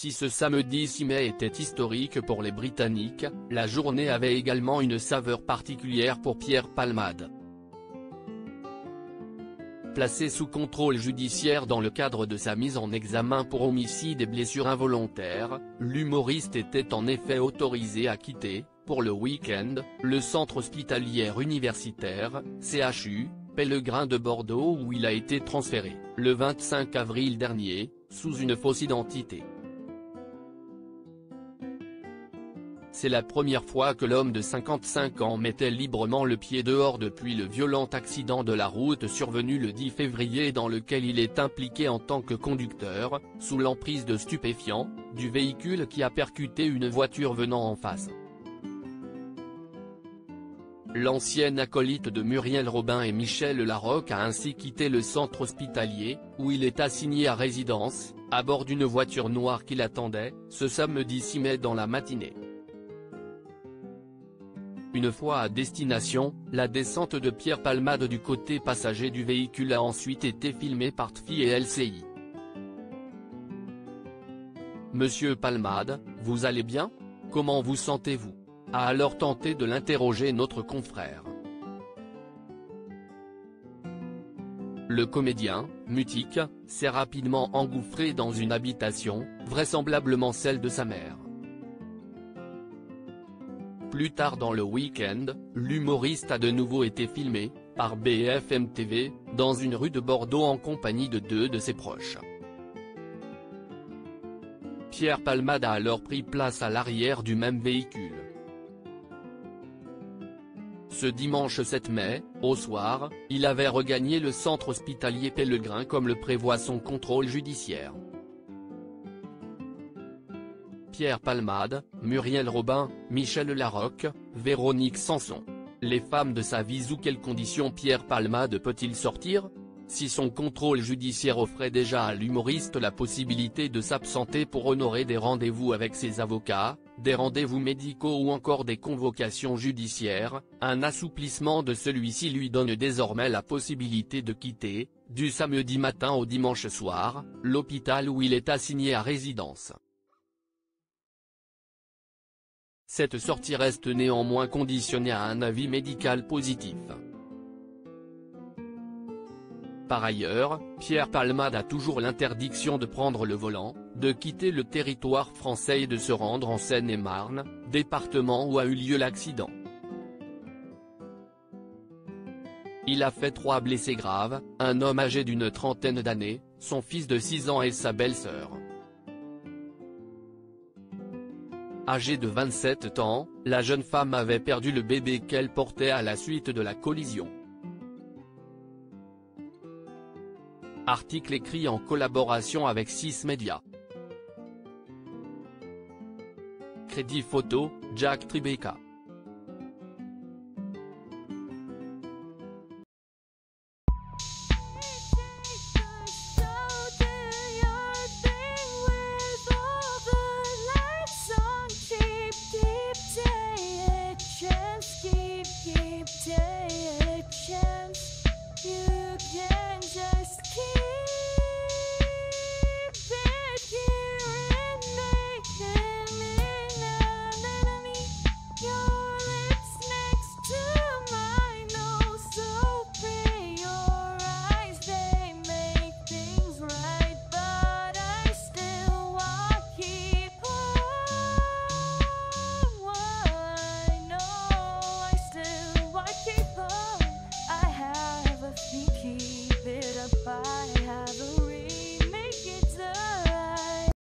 Si ce samedi 6 mai était historique pour les Britanniques, la journée avait également une saveur particulière pour Pierre Palmade. Placé sous contrôle judiciaire dans le cadre de sa mise en examen pour homicide et blessure involontaire, l'humoriste était en effet autorisé à quitter, pour le week-end, le centre hospitalier universitaire, CHU, Pellegrin de Bordeaux où il a été transféré, le 25 avril dernier, sous une fausse identité. C'est la première fois que l'homme de 55 ans mettait librement le pied dehors depuis le violent accident de la route survenu le 10 février dans lequel il est impliqué en tant que conducteur, sous l'emprise de stupéfiants, du véhicule qui a percuté une voiture venant en face. L'ancienne acolyte de Muriel Robin et Michel Larocque a ainsi quitté le centre hospitalier, où il est assigné à résidence, à bord d'une voiture noire qui l'attendait, ce samedi 6 mai dans la matinée. Une fois à destination, la descente de Pierre Palmade du côté passager du véhicule a ensuite été filmée par TFI et LCI. Monsieur Palmade, vous allez bien? Comment vous sentez-vous? A alors tenté de l'interroger notre confrère. Le comédien, mutique, s'est rapidement engouffré dans une habitation, vraisemblablement celle de sa mère. Plus tard dans le week-end, l'humoriste a de nouveau été filmé, par BFM TV, dans une rue de Bordeaux en compagnie de deux de ses proches. Pierre Palmade a alors pris place à l'arrière du même véhicule. Ce dimanche 7 mai, au soir, il avait regagné le centre hospitalier Pellegrin comme le prévoit son contrôle judiciaire. Pierre Palmade, Muriel Robin, Michel Larocque, Véronique Sanson. Les femmes de sa vie sous quelles conditions Pierre Palmade peut-il sortir? Si son contrôle judiciaire offrait déjà à l'humoriste la possibilité de s'absenter pour honorer des rendez-vous avec ses avocats, des rendez-vous médicaux ou encore des convocations judiciaires, un assouplissement de celui-ci lui donne désormais la possibilité de quitter, du samedi matin au dimanche soir, l'hôpital où il est assigné à résidence. Cette sortie reste néanmoins conditionnée à un avis médical positif. Par ailleurs, Pierre Palmade a toujours l'interdiction de prendre le volant, de quitter le territoire français et de se rendre en Seine-et-Marne, département où a eu lieu l'accident. Il a fait trois blessés graves, un homme âgé d'une trentaine d'années, son fils de 6 ans et sa belle-sœur. Âgée de 27 ans, la jeune femme avait perdu le bébé qu'elle portait à la suite de la collision. Article écrit en collaboration avec 6 médias. Crédit photo, Jack Tribeca.